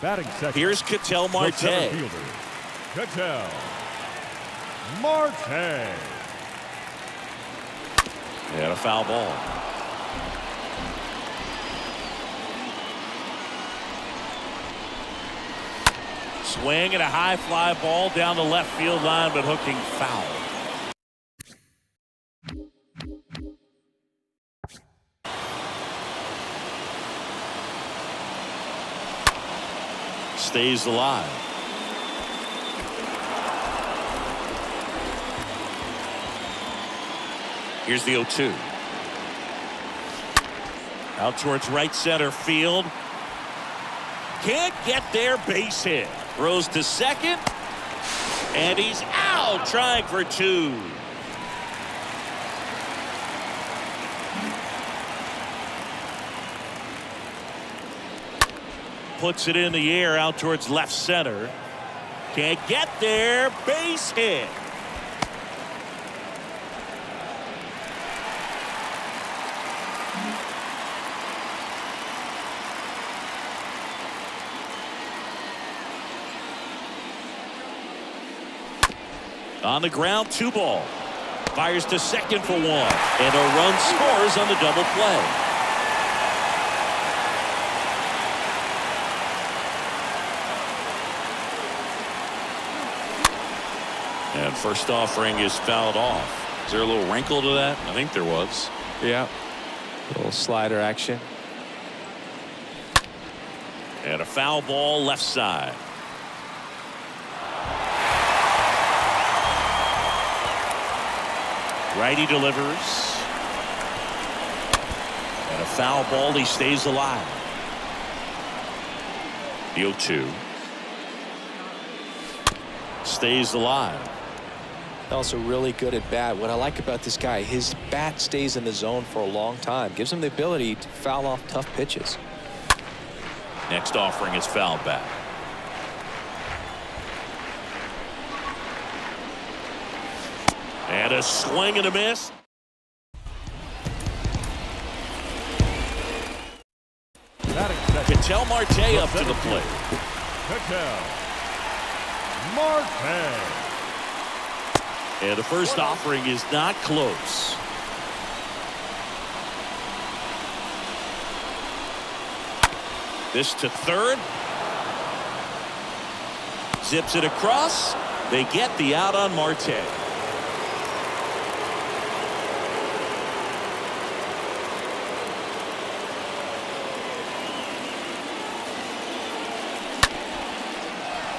Batting second. Here's the Marte. Ketel Marte. And a foul ball. Swing and a high fly ball down the left field line, but hooking foul. Stays alive. Here's the 0-2. Out towards right center field. Can't get there, base hit. Throws to second. And he's out trying for two. Puts it in the air out towards left center. Can't get there, base hit. On the ground, two ball. Fires to second for one. And a run scores on the double play. And first offering is fouled off. Is there a little wrinkle to that? I think there was. Yeah. Little slider action. And a foul ball left side. Righty delivers. And a foul ball. He stays alive. 0 2. Stays alive. Also really good at bat. What I like about this guy, his bat stays in the zone for a long time. Gives him the ability to foul off tough pitches. Next offering is foul back. And a swing and a miss. Batting second. Ketel Marte up to the plate. Ketel Marte. And the first offering is not close. This to third. Zips it across. They get the out on Marte.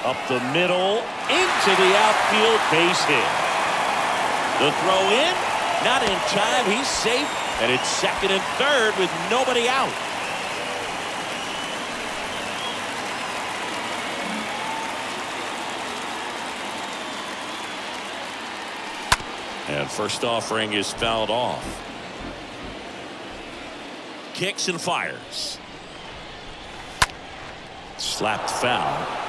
Up the middle, into the outfield base hit. The throw in, not in time. He's safe, and it's second and third with nobody out. And first offering is fouled off. Kicks and fires. Slapped foul.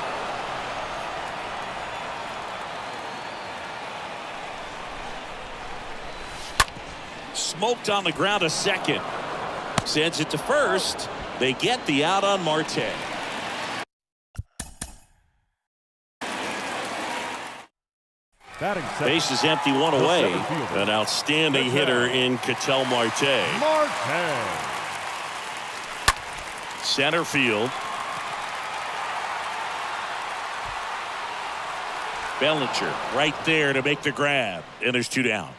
Smoked on the ground a second. Sends it to first. They get the out on Marte. Base is empty, one away. An outstanding hitter in Ketel Marte. Marte. Center field. Bellinger right there to make the grab. And there's two down.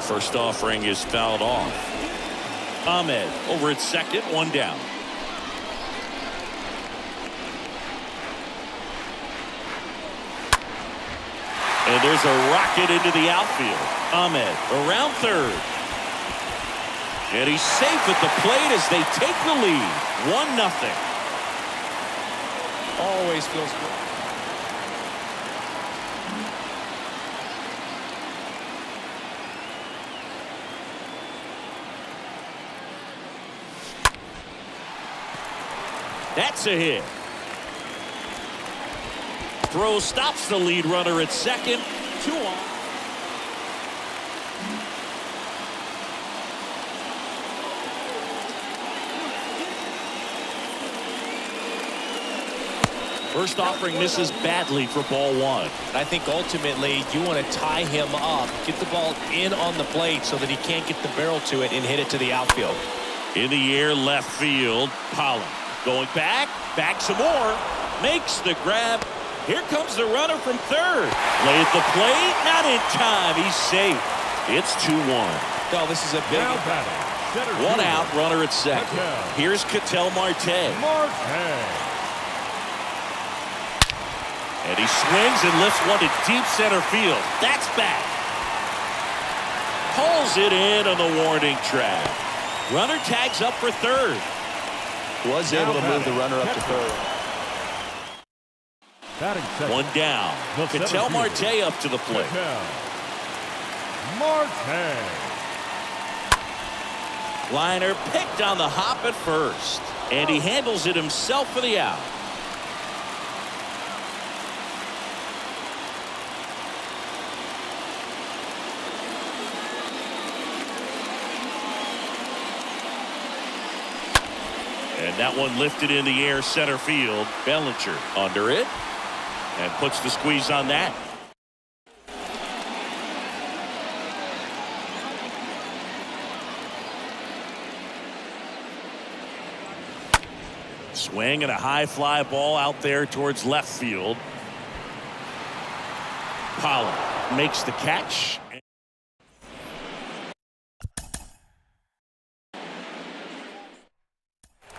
First offering is fouled off. Ahmed over at second, one down. And there's a rocket into the outfield. Ahmed around third. And he's safe at the plate as they take the lead. One nothing. Always feels good. That's a hit. throw stops the lead runner at second. Two on. First offering misses badly for ball one. I think ultimately you want to tie him up, get the ball in on the plate so that he can't get the barrel to it and hit it to the outfield. In the air, left field. Pollock going back, back some more, makes the grab. Here comes the runner from third. Lay at the plate, not in time. He's safe. It's 2-1. No, this is a big. Now batting. Center One out, runner at second. Ketel. Here's Ketel Marte. Marte. And he swings and lifts one to deep center field. That's back. Pulls it in on the warning track. Runner tags up for third. Was able to move the runner up to third. One down. Ketel. Marte up to the plate. Marte. Liner picked on the hop at first. And he handles it himself for the out. And that one lifted in the air center field. Bellinger under it. And puts the squeeze on that. Swing and a high fly ball out there towards left field. Pollard makes the catch. Batting second.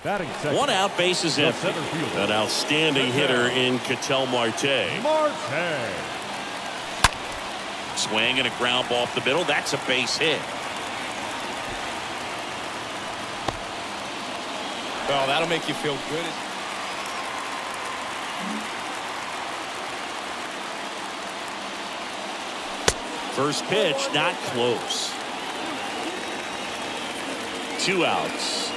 One out, bases The empty. An outstanding hitter in Ketel Marte. Marte. Swing and a ground ball up the middle. That's a base hit. Well, that'll make you feel good. First pitch, not close. Two outs.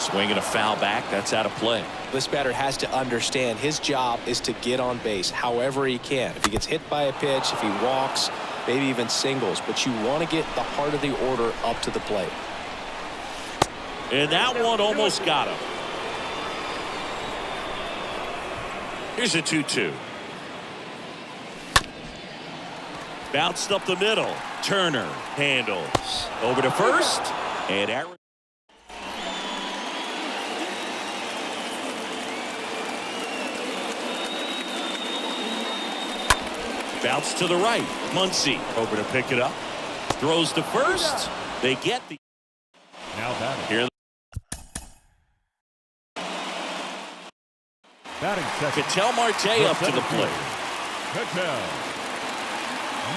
Swing and a foul back. That's out of play. This batter has to understand his job is to get on base however he can. If he gets hit by a pitch, if he walks, maybe even singles, but you want to get the heart of the order up to the plate. And that one almost got him. Here's a 2-2. Bounced up the middle. Turner handles. Over to first. And Aaron. Bounce to the right. Muncy over to pick it up. Throws to first. They get the Now batting. here. Batting second. Ketel Marte up to the plate. Ketel.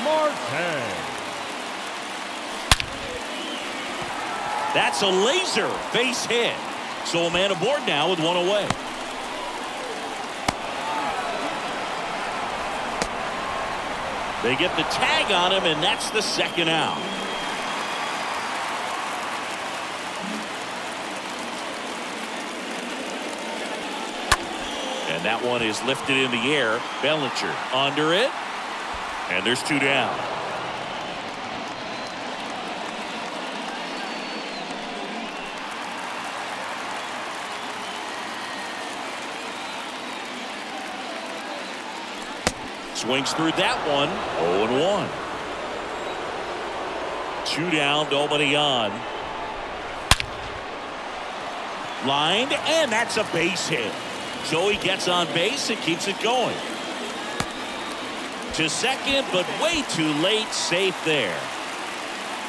Marte. That's a laser base hit. So a man aboard now with one away. They get the tag on him, and that's the second out. And that one is lifted in the air. Bellinger under it. And there's two down. Swings through that one. 0 1. Two down, nobody on. Lined, and that's a base hit. He gets on base and keeps it going. To second, but way too late. Safe there.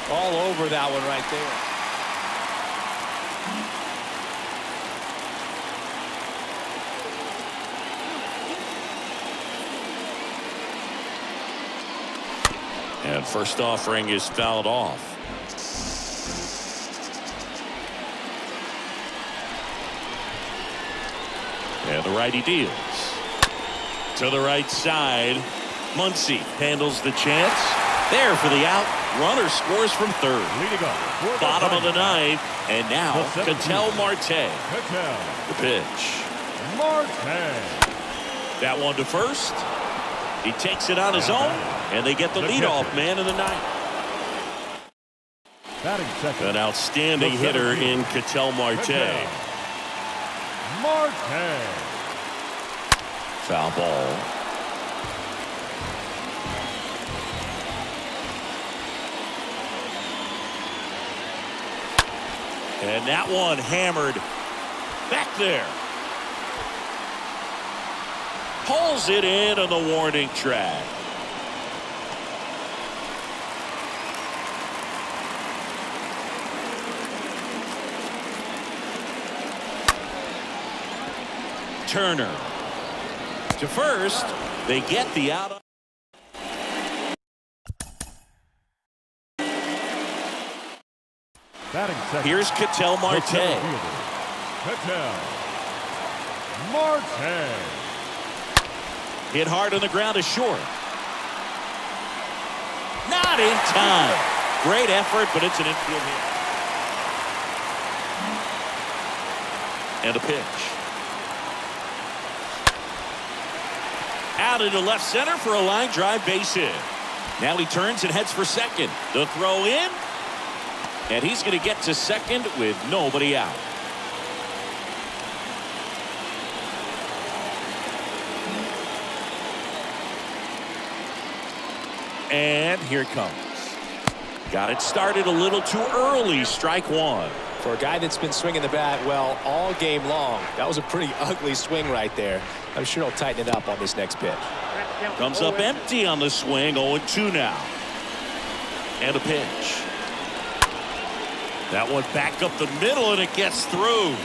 All over that one right there. And first offering is fouled off. And the righty deals. To the right side. Muncy handles the chance. There for the out. Runner scores from third. Leading off. for the Bottom of the ninth. And now Ketel. Marte. The pitch. Marte. That one to first. He takes it on his own, and they get the The leadoff man of the night. Batting second. An outstanding hitter in Ketel Marte. Marte. Foul ball. And that one hammered back there. Pulls it in on the warning track. Turner to first. They get the out. Here's Ketel Marte. Ketel. Marte. Hit hard on the ground to short. Not in time. Great effort, but it's an infield hit. And a pitch. Out into left center for a line drive base hit. Now he turns and heads for second. The throw in. And he's going to get to second with nobody out. And here it comes. Got it started a little too early. Strike one. For a guy that's been swinging the bat well all game long, that was a pretty ugly swing right there. I'm sure he'll tighten it up on this next pitch. Comes up empty on the swing. 0-2 now. And a pitch. That one back up the middle and it gets through.